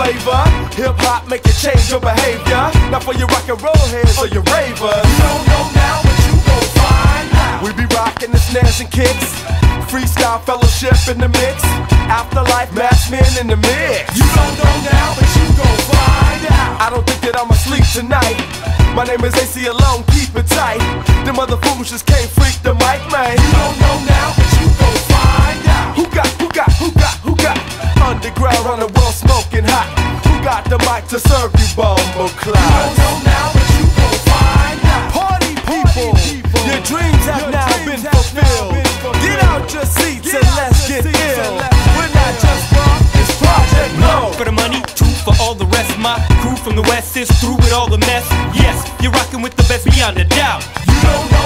flavor. Hip hop make you change your behavior. Not for your rock and roll heads or your ravers. You don't know now, but you gon' find out. We be rocking the snares and kicks. Freestyle fellowship in the mix. Afterlife Massmen in the mix. You don't know now, but you gon' find out. I don't think that I'ma sleep tonight. My name is Aceyalone, keep it tight. Them other fools just can't got the mic to serve you, Bumbo You don't know now, but you gon' find out. Party people, your dreams have now been fulfilled. Get out your seats and let's get ill. We're not just rock, it's Project Blowed. for the money, two for all the rest. My crew from the west is through with all the mess. Yes, you're rocking with the best beyond a doubt. You don't know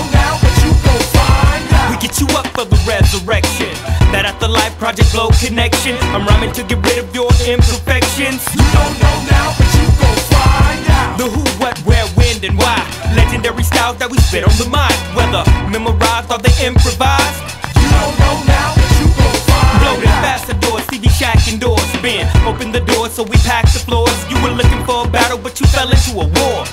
resurrection. That afterlife project blowed connection. I'm rhyming to get rid of your imperfections. You don't know now, but you gon' find out. The who, what, where, when, and why. Legendary styles that we spit on the mic. Whether memorized or they improvised. You don't know now, but you gon' find Blow the ambassadors, CD Shack indoors. Spin, open the doors so we pack the floors. You were looking for a battle, but you fell into a war.